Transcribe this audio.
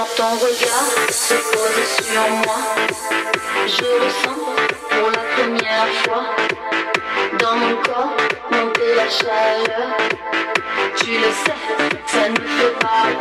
Quand ton regard se pose sur moi, je ressens pour la première fois dans mon corps monter la chaleur. Tu le sais, ça ne fait pas